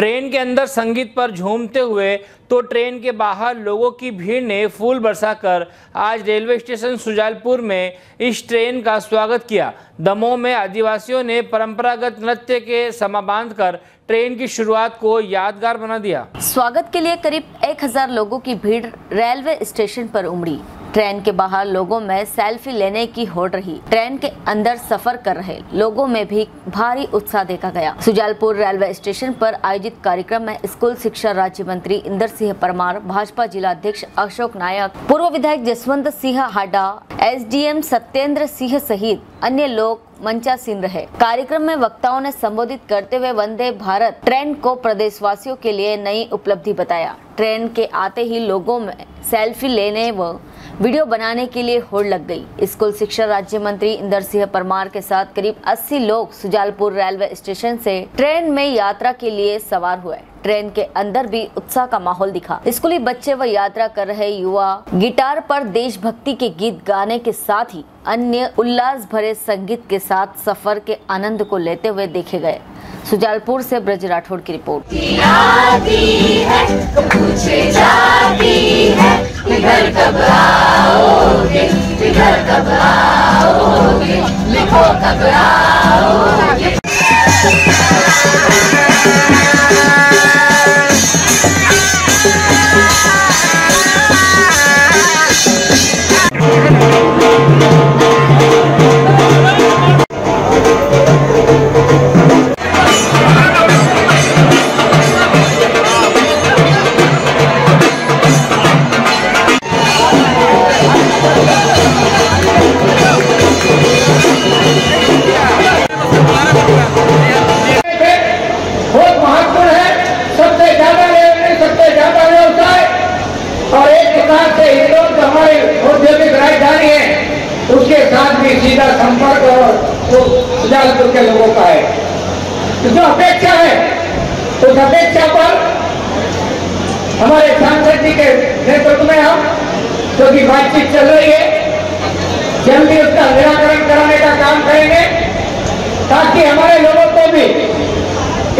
Train के अंदर संगीत पर झूमते हुए तो ट्रेन के बाहर लोगों की भीड़ ने फूल बरसाकर आज रेलवे स्टेशन सुजालपुर में इस ट्रेन का स्वागत किया। दमोह में आदिवासियों ने परंपरागत नृत्य के समा बाँध कर ट्रेन की शुरुआत को यादगार बना दिया। स्वागत के लिए करीब 1000 लोगों की भीड़ रेलवे स्टेशन पर उमड़ी। ट्रेन के बाहर लोगों में सेल्फी लेने की होड़ रही। ट्रेन के अंदर सफ़र कर रहे लोगों में भी भारी उत्साह देखा गया। सुजालपुर रेलवे स्टेशन पर आयोजित कार्यक्रम में स्कूल शिक्षा राज्य मंत्री इंदर सिंह परमार, भाजपा जिला अध्यक्ष अशोक नायक, पूर्व विधायक जसवंत सिंह हाडा, एसडीएम सत्येंद्र सिंह सहित अन्य लोग मंचा मंचासीन रहे। कार्यक्रम में वक्ताओं ने संबोधित करते हुए वंदे भारत ट्रेन को प्रदेशवासियों के लिए नई उपलब्धि बताया। ट्रेन के आते ही लोगों में सेल्फी लेने व वीडियो बनाने के लिए होड़ लग गई। स्कूल शिक्षा राज्य मंत्री इंदर सिंह परमार के साथ करीब 80 लोग सुजालपुर रेलवे स्टेशन से ट्रेन में यात्रा के लिए सवार हुए। ट्रेन के अंदर भी उत्साह का माहौल दिखा। स्कूली बच्चे व यात्रा कर रहे युवा गिटार पर देशभक्ति के गीत गाने के साथ ही अन्य उल्लास भरे संगीत के साथ सफ़र के आनंद को लेते हुए देखे गए। सुजालपुर से ब्रज राठौड़ की रिपोर्ट। है तो जाती है आओगे कि घर कब आओगे लिखो कब आओगे सुजालपुर के लोगों का है। तो अपेक्षा है। उस अपेक्षा पर हमारे सांसद जी के नेतृत्व में हम क्योंकि बातचीत चल रही है। जल्दी उसका निराकरण कराने का काम करेंगे, ताकि हमारे लोगों को भी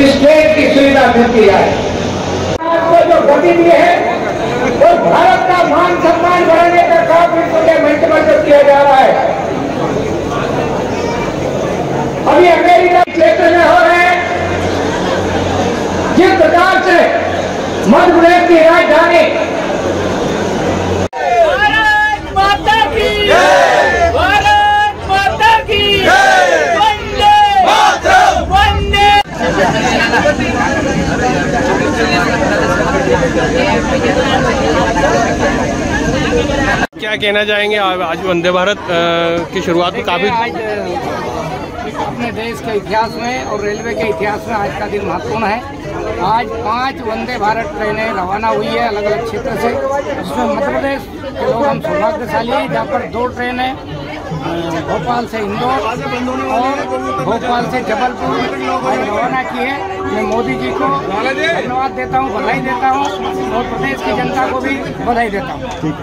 इस ट्रेन की सुविधा मिलती जाए। आपको जो गति दी है, वो तो भारत का मान सम्मान बढ़ाने का काम विश्व के मंच जो किया जा रहा है। अभी अमेरिका क्षेत्र में हो रहे हैं, जिस प्रकार से मध्य प्रदेश की राजधानी भारत माता की भारत माता की वंदे वंदे क्या कहना चाहेंगे? आज वंदे भारत की शुरुआत में काफ़ी आज अपने देश के इतिहास में और रेलवे के इतिहास में आज का दिन महत्वपूर्ण है। आज पाँच वंदे भारत ट्रेनें रवाना हुई है अलग अलग क्षेत्र से। जिसमें मध्य प्रदेश के लोग हम सौभाग्यशाली हैं। जहाँ पर दो ट्रेनें भोपाल से इंदौर और भोपाल से जबलपुर। रवाना की है। मैं मोदी जी को धन्यवाद देता हूँ, बधाई देता हूँ और प्रदेश की जनता को भी बधाई देता हूँ।